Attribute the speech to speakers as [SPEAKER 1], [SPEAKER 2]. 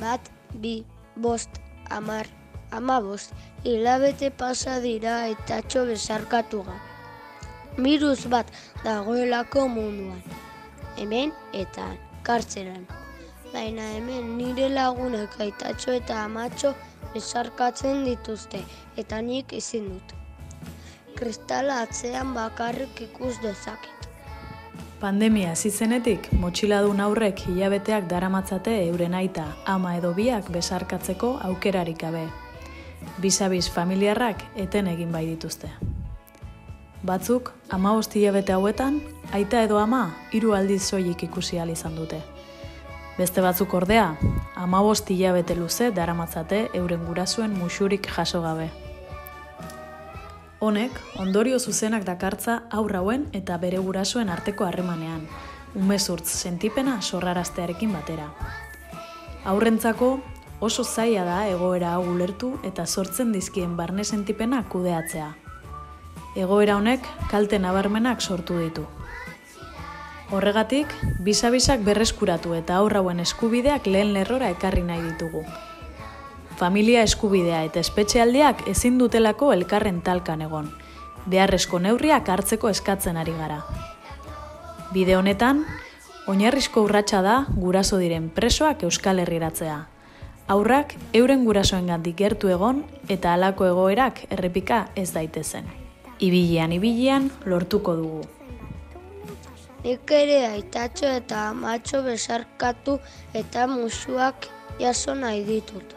[SPEAKER 1] bat, bi, bost, amar, ama bost, hilabete pasa dira eta txo besarkatu ga. Virus bat dagoelako munduan, hemen eta kartzelan. Baina hemen nire lagunek aitatxo eta amatxo besarkatzen dituzte, eta nik ezin dut. Kristala atzean bakarrik ikus dezaket.
[SPEAKER 2] Pandemia hasi motxiladun aurrek hilabeteak daramatzate euren aita, ama edo biak besarkatzeko aukerarik gabe. Bisabiz familiarrak eten egin bai dituzte. Batzuk, ama hilabete hauetan, aita edo ama hiru aldiz soilik ikusi ahal izan dute. Beste batzuk ordea, ama hilabete luze daramatzate euren gurasuen musurik jaso gabe. Honek, ondorio zuzenak dakartza aurrauen eta bere gurasoen arteko harremanean, umezurtz sentipena sorraraztearekin batera. Aurrentzako oso zaila da egoera hau ulertu eta sortzen dizkien barne sentipena kudeatzea. Egoera honek kalte nabarmenak sortu ditu. Horregatik, bisabisak berreskuratu eta aurrauen eskubideak lehen lerrora ekarri nahi ditugu. Familia eskubidea eta espetxealdiak ezin dutelako elkarren talkan egon. Beharrezko neurriak hartzeko eskatzen ari gara. Bide honetan, oinarrizko urratsa da guraso diren presoak Euskal Herriratzea. Aurrak euren gurasoengandik gertu egon eta halako egoerak errepika ez daitezen. Ibilian ibilian lortuko dugu.
[SPEAKER 1] Nik ere aitatxo eta amatxo besarkatu eta musuak jaso nahi ditut.